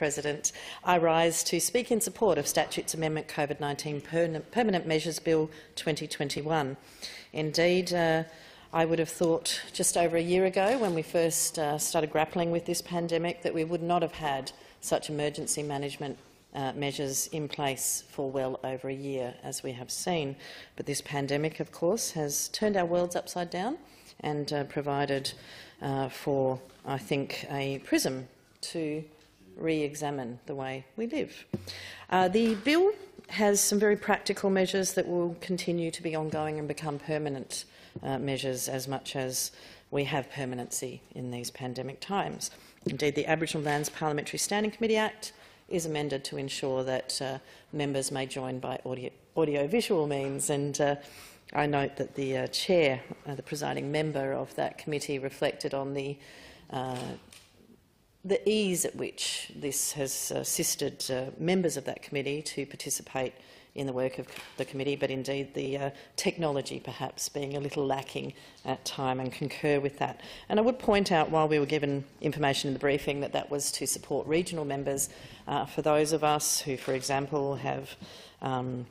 President. I rise to speak in support of Statutes Amendment COVID-19 Permanent Measures Bill 2021. Indeed, uh, I would have thought just over a year ago, when we first uh, started grappling with this pandemic, that we would not have had such emergency management uh, measures in place for well over a year, as we have seen. But this pandemic, of course, has turned our worlds upside down and uh, provided uh, for, I think, a prism to re-examine the way we live. Uh, the bill has some very practical measures that will continue to be ongoing and become permanent uh, measures as much as we have permanency in these pandemic times. Indeed, the Aboriginal Lands Parliamentary Standing Committee Act is amended to ensure that uh, members may join by audio, audio-visual means. And uh, I note that the uh, chair, uh, the presiding member of that committee, reflected on the uh, the ease at which this has assisted uh, members of that committee to participate in the work of the committee, but indeed the uh, technology perhaps being a little lacking at time and concur with that. And I would point out while we were given information in the briefing that that was to support regional members. Uh, for those of us who, for example, have um,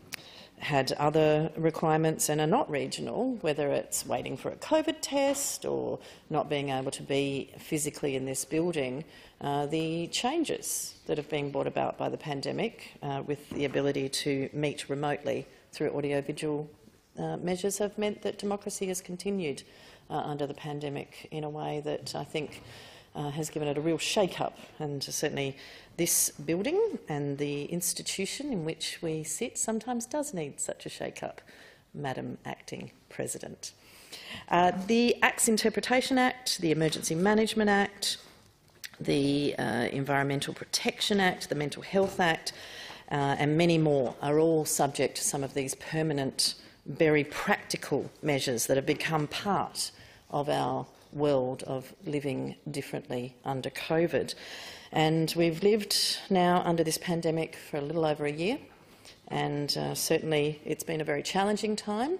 had other requirements and are not regional, whether it's waiting for a COVID test or not being able to be physically in this building, uh, the changes that have been brought about by the pandemic uh, with the ability to meet remotely through audiovisual uh, measures have meant that democracy has continued uh, under the pandemic in a way that I think uh, has given it a real shake-up. And certainly this building and the institution in which we sit sometimes does need such a shake-up, Madam Acting President. Uh, the Acts Interpretation Act, the Emergency Management Act, the uh, Environmental Protection Act, the Mental Health Act, uh, and many more are all subject to some of these permanent, very practical measures that have become part of our world of living differently under COVID. And we've lived now under this pandemic for a little over a year, and uh, certainly it's been a very challenging time,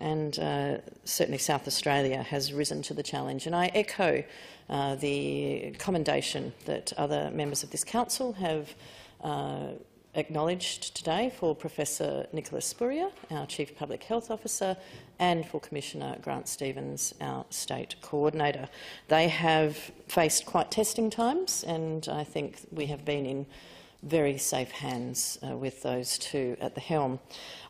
and uh, certainly South Australia has risen to the challenge. And I echo uh, the commendation that other members of this council have uh, acknowledged today for Professor Nicola Spurrier, our Chief Public Health Officer, and for Commissioner Grant Stevens, our State Coordinator. They have faced quite testing times, and I think we have been in very safe hands uh, with those two at the helm.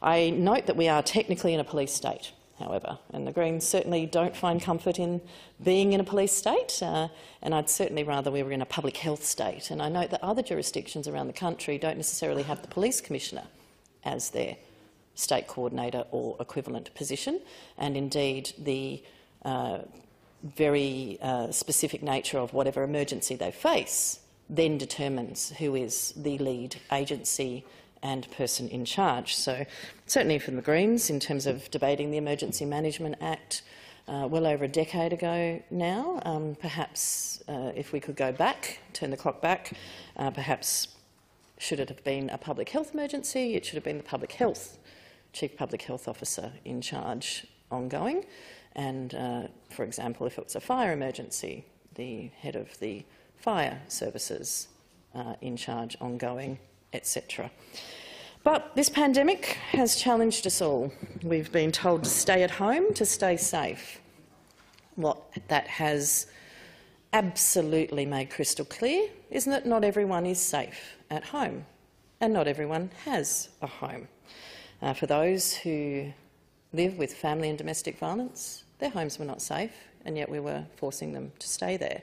I note that we are technically in a police state however. And the Greens certainly don't find comfort in being in a police state, uh, and I'd certainly rather we were in a public health state. And I note that other jurisdictions around the country don't necessarily have the police commissioner as their state coordinator or equivalent position, and indeed the uh, very uh, specific nature of whatever emergency they face then determines who is the lead agency and person in charge. So certainly from the Greens, in terms of debating the Emergency Management Act, uh, well over a decade ago now. Um, perhaps uh, if we could go back, turn the clock back, uh, perhaps should it have been a public health emergency, it should have been the public health, chief public health officer in charge ongoing. And, uh, for example, if it was a fire emergency, the head of the fire services uh, in charge ongoing etc. But this pandemic has challenged us all. We've been told to stay at home, to stay safe. What that has absolutely made crystal clear is that not everyone is safe at home, and not everyone has a home. Uh, for those who live with family and domestic violence, their homes were not safe, and yet we were forcing them to stay there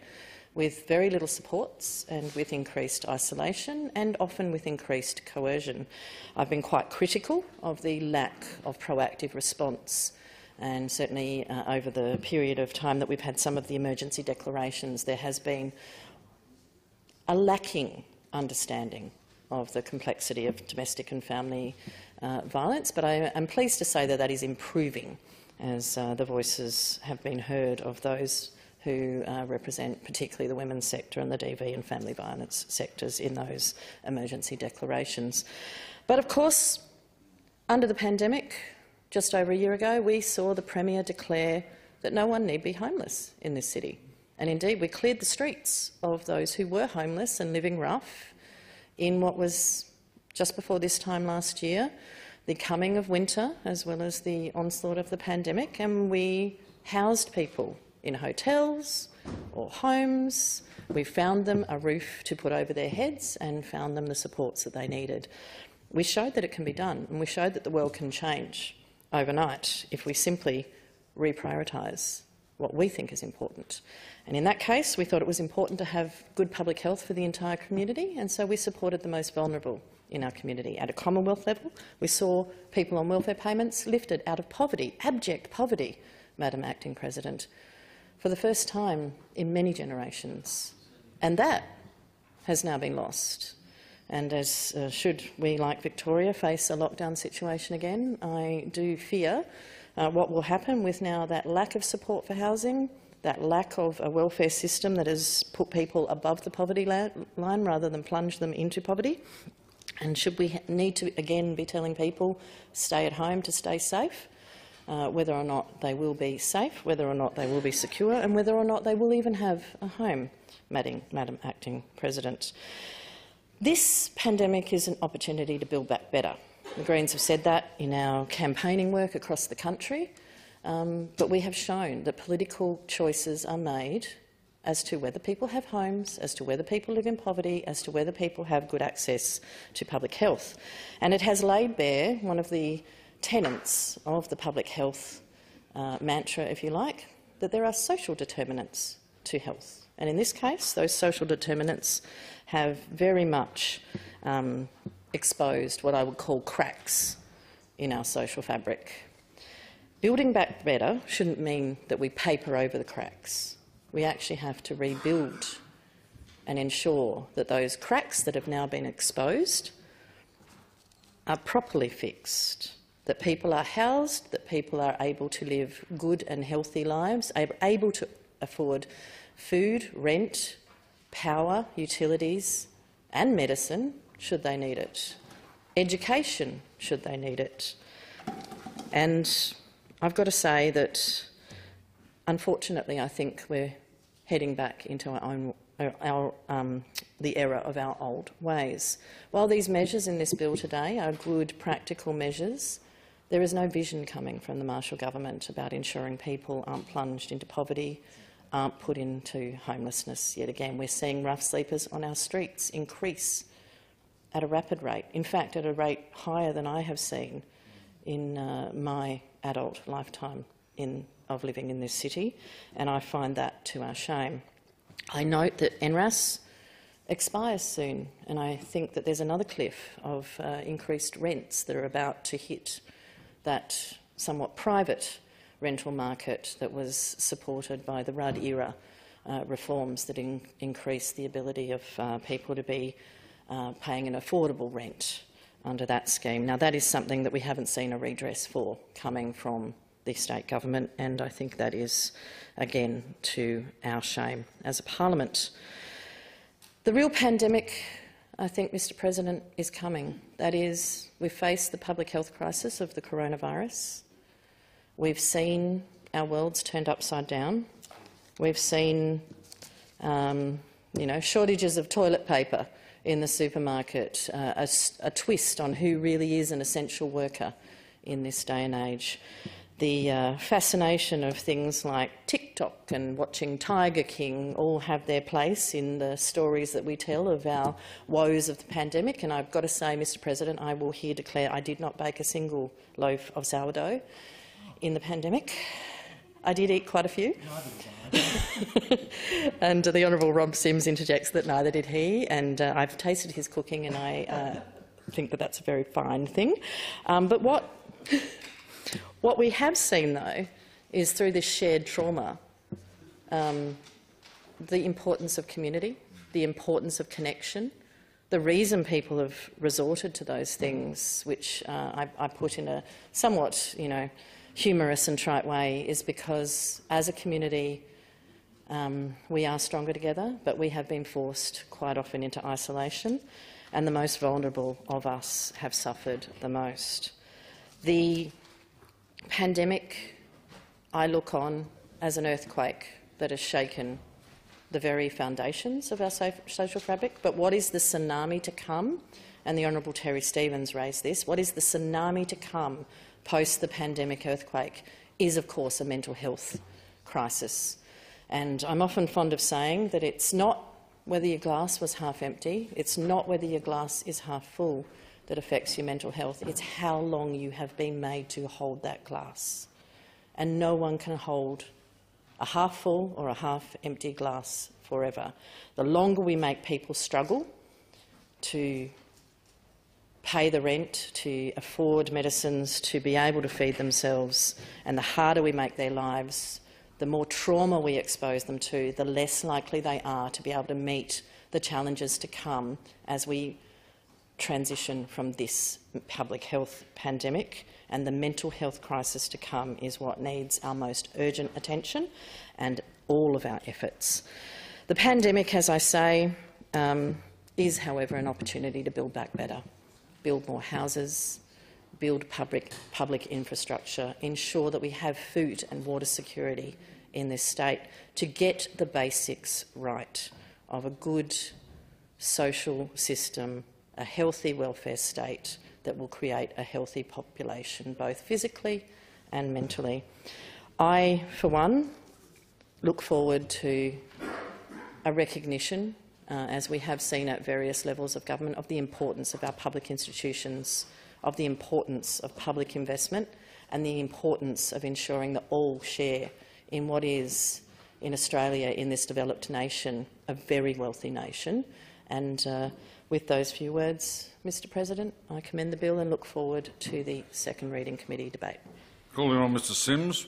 with very little supports and with increased isolation and often with increased coercion. I've been quite critical of the lack of proactive response and certainly uh, over the period of time that we've had some of the emergency declarations, there has been a lacking understanding of the complexity of domestic and family uh, violence, but I am pleased to say that that is improving as uh, the voices have been heard of those who uh, represent particularly the women's sector and the DV and family violence sectors in those emergency declarations. But of course, under the pandemic, just over a year ago, we saw the Premier declare that no one need be homeless in this city. And indeed, we cleared the streets of those who were homeless and living rough in what was just before this time last year, the coming of winter as well as the onslaught of the pandemic, and we housed people in hotels or homes. We found them a roof to put over their heads and found them the supports that they needed. We showed that it can be done, and we showed that the world can change overnight if we simply reprioritise what we think is important. And in that case, we thought it was important to have good public health for the entire community, and so we supported the most vulnerable in our community. At a Commonwealth level, we saw people on welfare payments lifted out of poverty, abject poverty, Madam Acting President, for the first time in many generations. And that has now been lost. And as uh, should we, like Victoria, face a lockdown situation again, I do fear uh, what will happen with now that lack of support for housing, that lack of a welfare system that has put people above the poverty line rather than plunge them into poverty. And should we need to again be telling people stay at home to stay safe, uh, whether or not they will be safe, whether or not they will be secure, and whether or not they will even have a home, Madam, Madam Acting President. This pandemic is an opportunity to build back better. The Greens have said that in our campaigning work across the country, um, but we have shown that political choices are made as to whether people have homes, as to whether people live in poverty, as to whether people have good access to public health. And it has laid bare one of the tenets of the public health uh, mantra, if you like, that there are social determinants to health. And in this case, those social determinants have very much um, exposed what I would call cracks in our social fabric. Building back better shouldn't mean that we paper over the cracks. We actually have to rebuild and ensure that those cracks that have now been exposed are properly fixed, that people are housed, that people are able to live good and healthy lives, able to afford food, rent, power, utilities and medicine should they need it, education should they need it. And I've got to say that, unfortunately, I think we're heading back into our own our, um, the era of our old ways. While these measures in this bill today are good, practical measures, there is no vision coming from the Marshall government about ensuring people aren't plunged into poverty, aren't put into homelessness yet again. We're seeing rough sleepers on our streets increase at a rapid rate, in fact at a rate higher than I have seen in uh, my adult lifetime in, of living in this city, and I find that to our shame. I note that NRAS expires soon, and I think that there's another cliff of uh, increased rents that are about to hit that somewhat private rental market that was supported by the Rudd era uh, reforms that in increased the ability of uh, people to be uh, paying an affordable rent under that scheme. Now, that is something that we haven't seen a redress for coming from the state government, and I think that is, again, to our shame as a parliament. The real pandemic, I think, Mr President, is coming. That is, we've faced the public health crisis of the coronavirus. We've seen our worlds turned upside down. We've seen, um, you know, shortages of toilet paper in the supermarket, uh, a, a, twist on who really is an essential worker in this day and age. The uh, fascination of things like TikTok and watching Tiger King all have their place in the stories that we tell of our woes of the pandemic. And I've got to say, Mr President, I will here declare I did not bake a single loaf of sourdough in the pandemic. I did eat quite a few. and the Honourable Rob Simms interjects that neither did he, and uh, I've tasted his cooking and I uh, think that that's a very fine thing. Um, but what, what we have seen, though, is through this shared trauma, um, the importance of community, the importance of connection, the reason people have resorted to those things, which uh, I, I, put in a somewhat, you know, humorous and trite way, is because as a community um, we are stronger together, but we have been forced quite often into isolation, and the most vulnerable of us have suffered the most. The pandemic I look on as an earthquake that has shaken the very foundations of our social fabric. But what is the tsunami to come? And the Honourable Terry Stephens raised this. What is the tsunami to come post the pandemic earthquake? Is, of course, a mental health crisis. And I'm often fond of saying that it's not whether your glass was half empty, it's not whether your glass is half full that affects your mental health, it's how long you have been made to hold that glass. And no one can hold a half full or a half empty glass forever. The longer we make people struggle to pay the rent, to afford medicines, to be able to feed themselves, and the harder we make their lives, the more trauma we expose them to, the less likely they are to be able to meet the challenges to come as we transition from this public health pandemic and the mental health crisis to come is what needs our most urgent attention and all of our efforts. The pandemic, as I say, um, is, however, an opportunity to build back better, build more houses, build public, public infrastructure, ensure that we have food and water security in this state to get the basics right of a good social system, a healthy welfare state that will create a healthy population, both physically and mentally. I, for one, look forward to a recognition, uh, as we have seen at various levels of government, of the importance of our public institutions of the importance of public investment and the importance of ensuring that all share in what is, in Australia, in this developed nation, a very wealthy nation. And uh, with those few words, Mr President, I commend the bill and look forward to the second reading committee debate. Calling on Mr Simms.